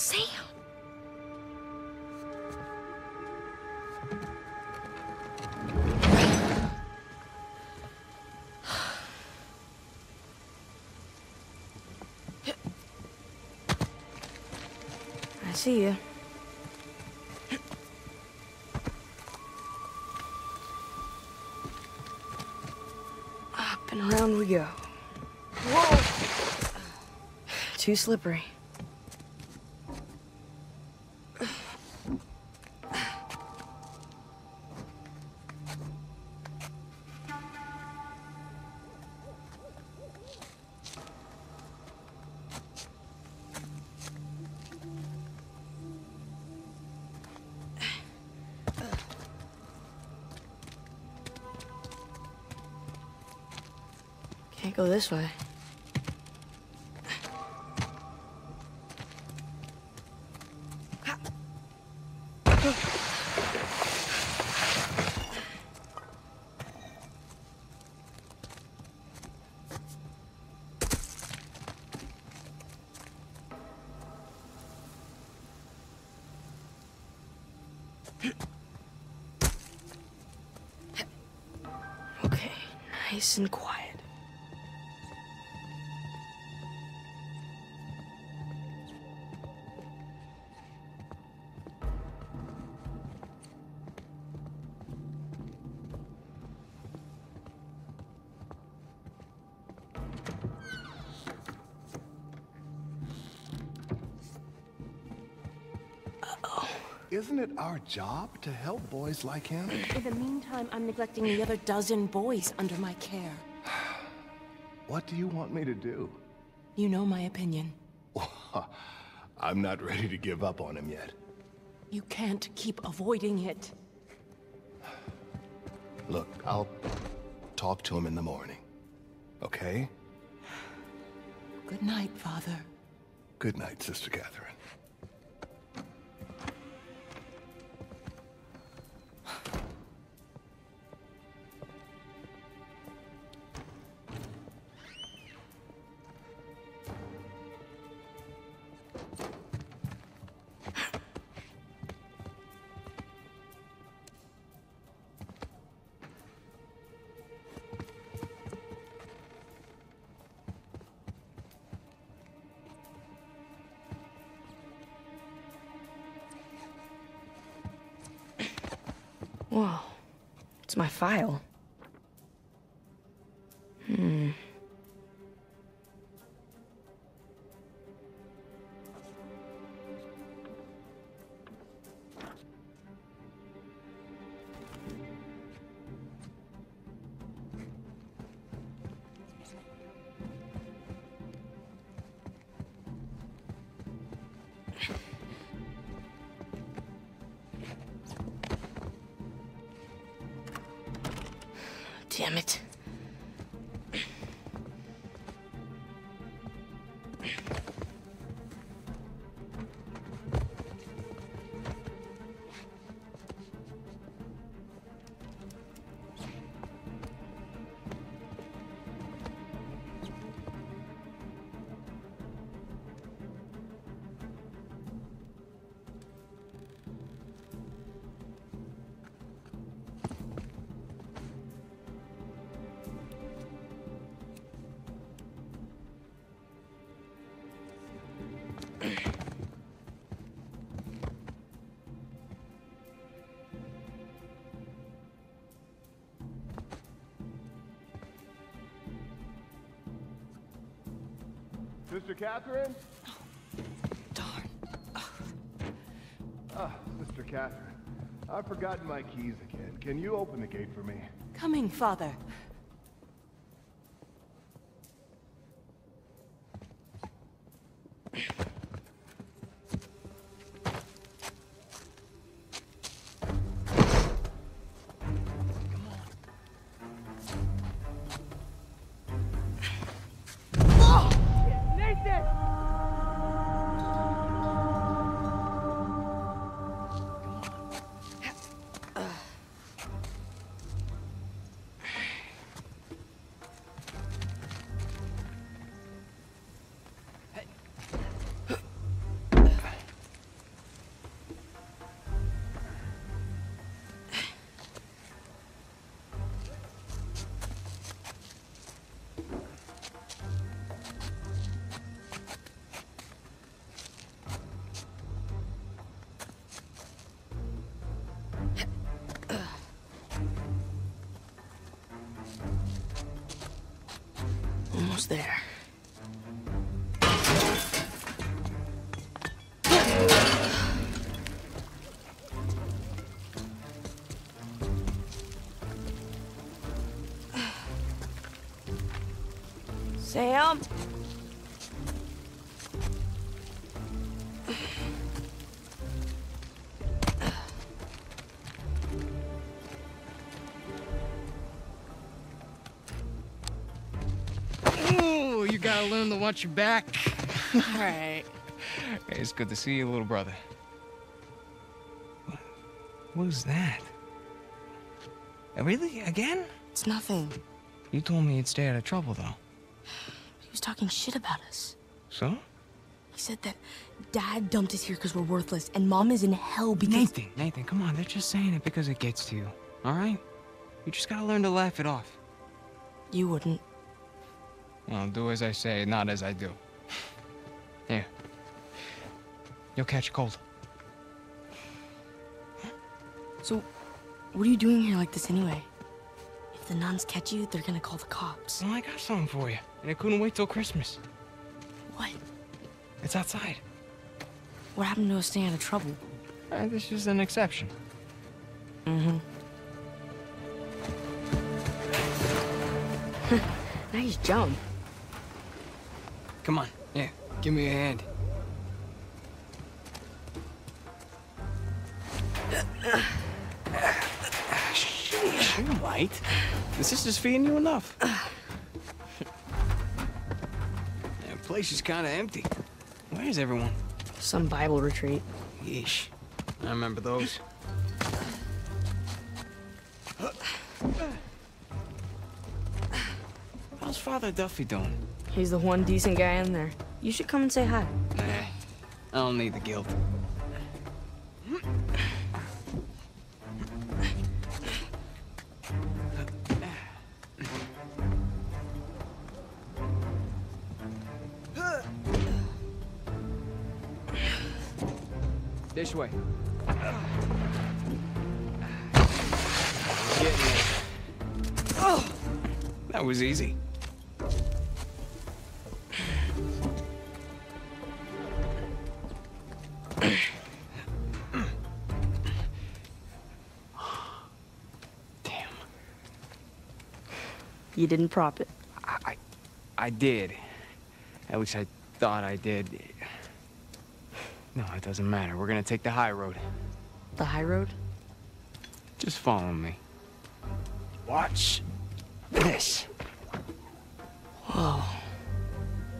Sam! I see you. Up and around we go. Whoa! Too slippery. Can't go this way. Nice and quiet. Isn't it our job to help boys like him? In the meantime, I'm neglecting the other dozen boys under my care. What do you want me to do? You know my opinion. I'm not ready to give up on him yet. You can't keep avoiding it. Look, I'll talk to him in the morning. Okay? Good night, Father. Good night, Sister Catherine. Whoa. It's my file. Hmm. Sister Catherine? Darn. Ah, Sister Catherine. I've forgotten my keys again. Can you open the gate for me? Coming, Father. Almost there. Gotta learn to watch your back. All right. Hey, it's good to see you, little brother. What, what is that? Uh, Really? Again? It's nothing. You told me you'd stay out of trouble, though. He was talking shit about us. So? He said that dad dumped us here because we're worthless and mom is in hell because. Nathan, Nathan, come on. They're just saying it because it gets to you. All right? You just gotta learn to laugh it off. You wouldn't. Well, do as I say, not as I do. Here. You'll catch a cold. So, what are you doing here like this anyway? If the nuns catch you, they're gonna call the cops. Well, I got something for you. And I couldn't wait till Christmas. What? It's outside. What happened to us staying out of trouble? Uh, this is an exception. Mm-hmm. nice jump. Come on. Yeah, give me a hand. Sheesh, you're light. The sister's feeding you enough. The place is kind of empty. Where's everyone? Some Bible retreat. Yeesh. I remember those. How's Father Duffy doing? He's the one decent guy in there. You should come and say hi. Nah, I don't need the guilt. This way. Oh, that was easy. You didn't prop it. I, I, did. At least I thought I did. No, it doesn't matter. We're gonna take the high road. The high road? Just follow me. Watch this. Whoa.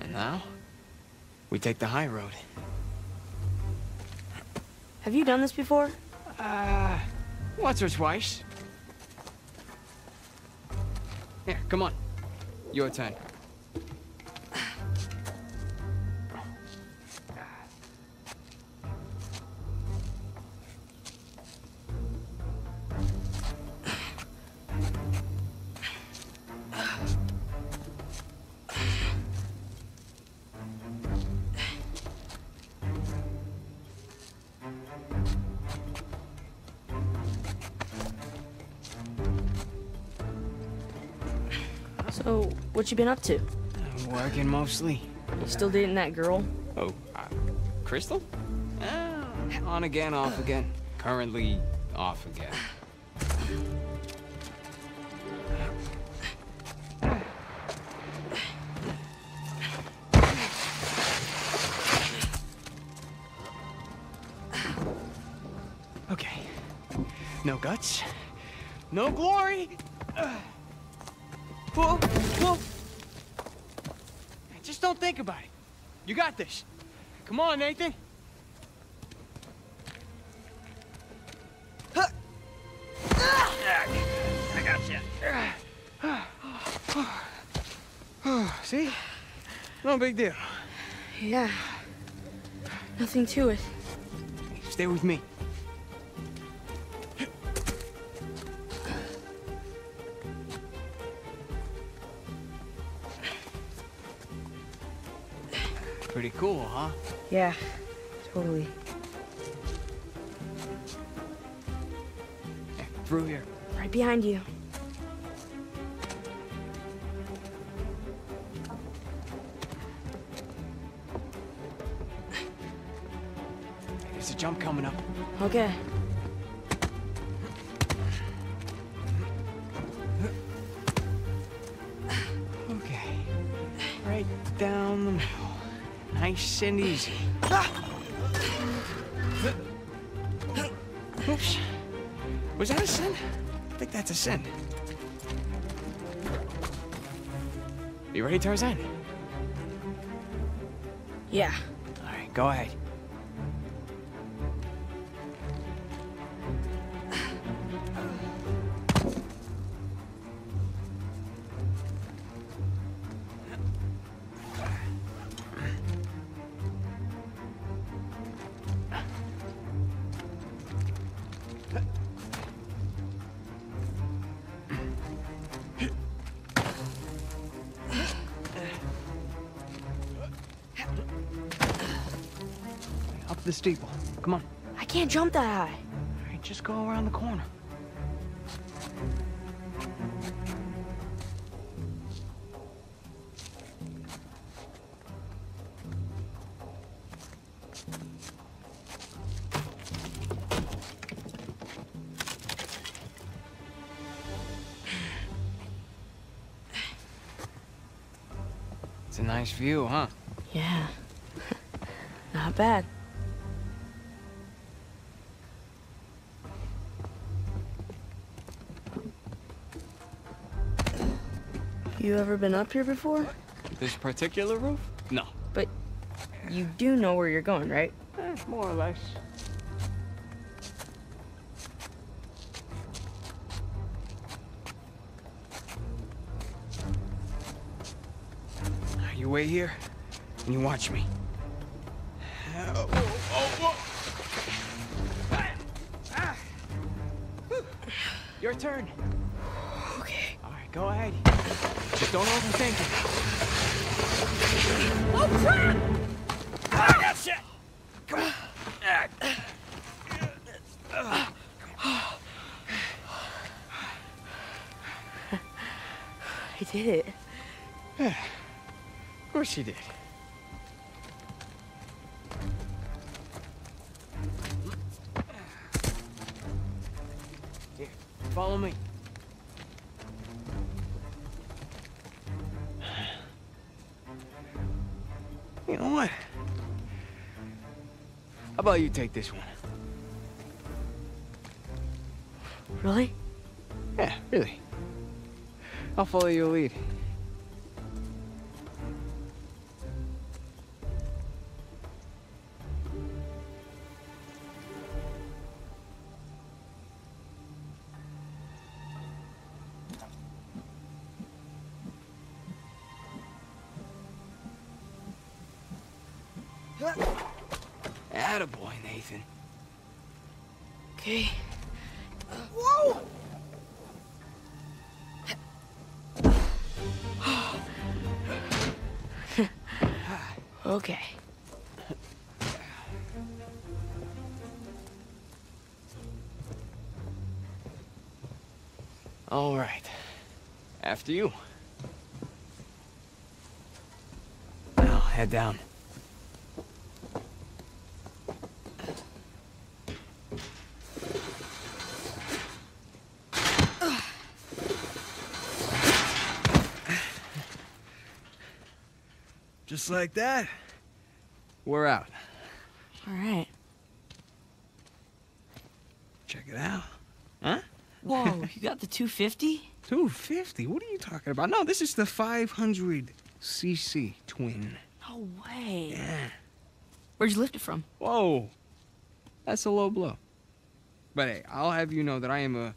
And now, we take the high road. Have you done this before? Uh, once or twice. Here, come on. Your turn. What you been up to? Working mostly. You still dating that girl? Oh, uh, Crystal? Uh, on again, off again. Currently off again. Okay. No guts. No glory. Uh, Whoa, whoa. Just don't think about it. You got this. Come on, Nathan. I got you. See? No big deal. Yeah. Nothing to it. Stay with me. Pretty cool, huh? Yeah, totally. Hey, through here. Right behind you. There's a jump coming up. Okay. Okay. Right down the. Nice and easy. Oops. Was that a sin? I think that's a sin. You ready, Tarzan? Yeah. All right, go ahead. The steeple. Come on. I can't jump that high. All right, just go around the corner. It's a nice view, huh? Yeah. Not bad. You ever been up here before? This particular roof? No. But you do know where you're going, right? Eh, more or less. You wait here, and you watch me. Oh, oh, oh. Your turn. Okay. All right, go ahead. Just don't overthink it. Oh crap! Ah, that's it. Come on. Ah. I did it. Yeah. Of course you did. You know what? How about you take this one? Really? Yeah, really. I'll follow your lead. Okay. All right. After you. Now, head down. Just like that, we're out. All right. Check it out. Huh? Whoa, you got the 250? 250? What are you talking about? No, this is the 500cc twin. No way. Yeah. Where'd you lift it from? Whoa. That's a low blow. But hey, I'll have you know that I am a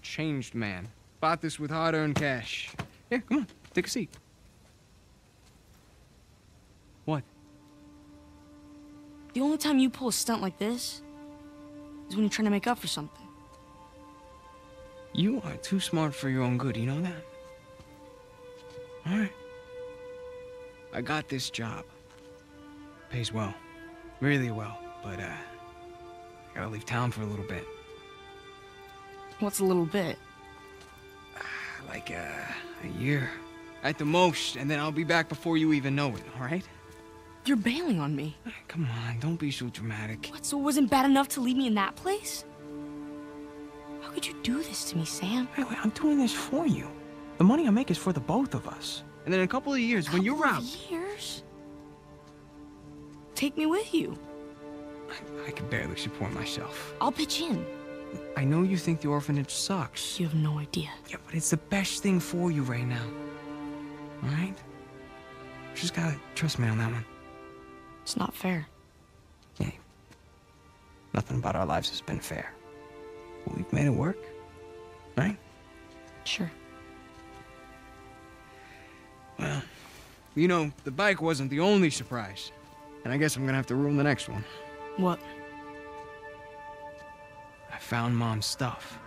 changed man. Bought this with hard earned cash. Yeah, come on, take a seat. The only time you pull a stunt like this is when you're trying to make up for something. You are too smart for your own good, you know that? Alright. I got this job. Pays well. Really well, but uh I gotta leave town for a little bit. What's a little bit? Like uh, a year. At the most, and then I'll be back before you even know it, alright? You're bailing on me. Come on, don't be so dramatic. What, so it wasn't bad enough to leave me in that place? How could you do this to me, Sam? Wait, wait, I'm doing this for you. The money I make is for the both of us. And then in a couple of years, when you're Couple out, years? Take me with you. I, I can barely support myself. I'll pitch in. I know you think the orphanage sucks. You have no idea. Yeah, but it's the best thing for you right now. All right? Just gotta trust me on that one. It's not fair. Yeah. Nothing about our lives has been fair. But we've made it work. Right? Sure. Well, you know, the bike wasn't the only surprise. And I guess I'm gonna have to ruin the next one. What? I found Mom's stuff.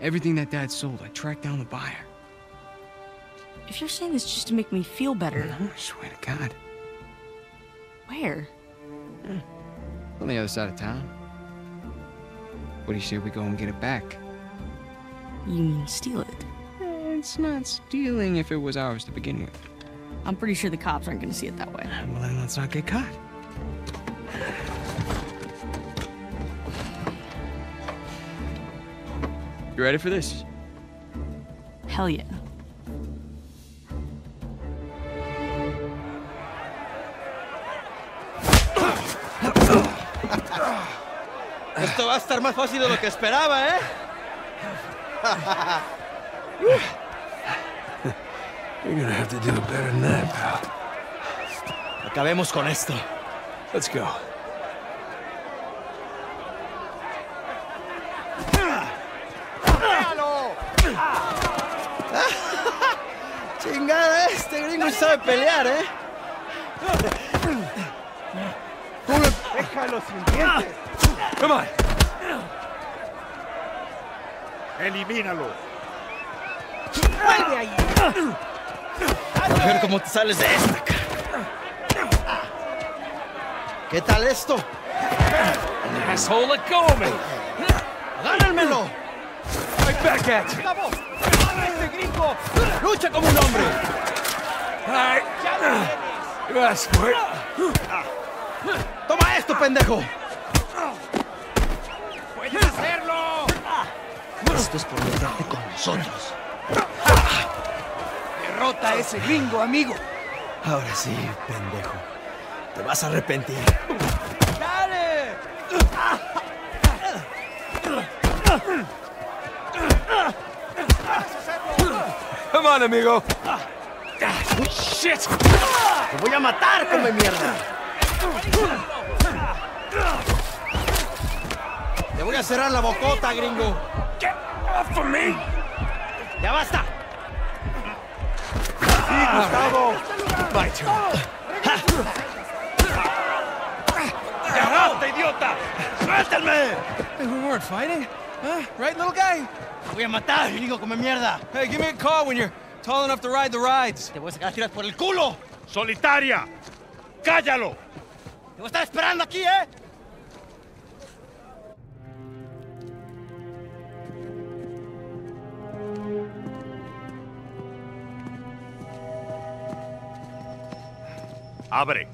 Everything that Dad sold, I tracked down the buyer. If you're saying this just to make me feel better, No, I swear to God. Where? On the other side of town. What do you say we go and get it back? You mean steal it? Eh, It's not stealing if it was ours to begin with. I'm pretty sure the cops aren't gonna see it that way. Well, then let's not get caught. You ready for this? Hell yeah. Va a estar más fácil de lo que esperaba, ¿eh? You're gonna have to do it better than that, pal. Acabemos con esto. Let's go. Chingada, este gringo sabe pelear, ¿eh? Déjalo sin dientes. Come on. Elimínalo. A ver cómo te sales de esta, cara. ¿Qué tal esto? Asshole, let go of me. ¡Gánenmelo! Right back at you. ¡Vamos! ¡Gana este gringo! ¡Lucha como un hombre! Right. Asked for it. ¡Toma esto, pendejo! Esto es por meterte con nosotros. Derrota a ese gringo, amigo. Ahora sí, pendejo. Te vas a arrepentir. Come on, amigo. Oh, shit. ¡Te voy a matar, come mierda! Te voy a cerrar la bocota, gringo. Get off of me. ¡Ya basta! Gustavo. My turn. ¡Derrota, idiota! ¡Suéltenme! Hey, we weren't fighting. Huh? Right, little guy? ¡Te voy a matar, gringo, come mierda! Hey, give me a call when you're tall enough to ride the rides. ¡Te voy a sacar tiras por el culo! Solitaria. Cállalo. ¡Te voy a estar esperando aquí, eh! Abre.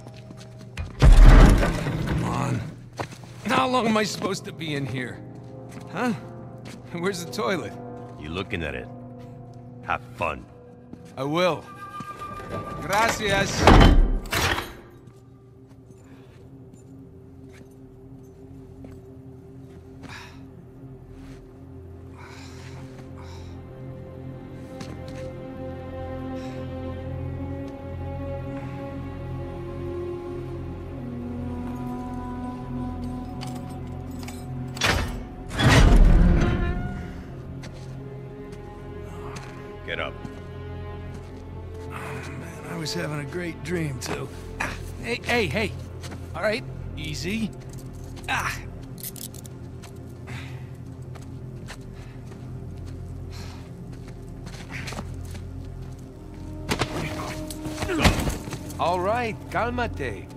Come on. How long am I supposed to be in here? Huh? Where's the toilet? You looking at it? Have fun. I will. Gracias. Was having a great dream, too. Ah, hey, hey, hey. All right, easy. Ah. All right, cálmate.